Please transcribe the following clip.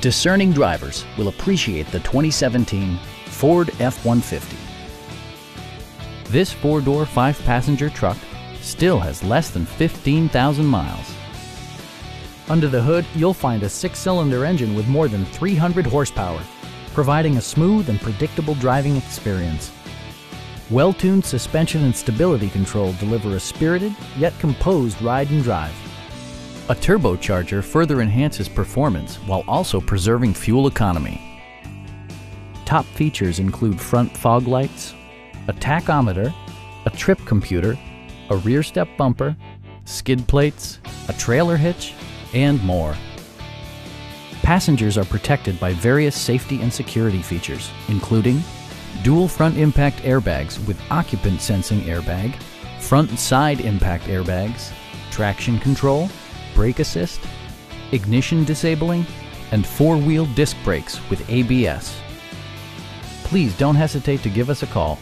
Discerning drivers will appreciate the 2017 Ford F-150. This four-door, five-passenger truck still has less than 15,000 miles. Under the hood, you'll find a six-cylinder engine with more than 300 horsepower, providing a smooth and predictable driving experience. Well-tuned suspension and stability control deliver a spirited yet composed ride and drive. A turbocharger further enhances performance while also preserving fuel economy. Top features include front fog lights, a tachometer, a trip computer, a rear step bumper, skid plates, a trailer hitch, and more. Passengers are protected by various safety and security features, including dual front impact airbags with occupant sensing airbag, front and side impact airbags, traction control, brake assist, ignition disabling, and four-wheel disc brakes with ABS. Please don't hesitate to give us a call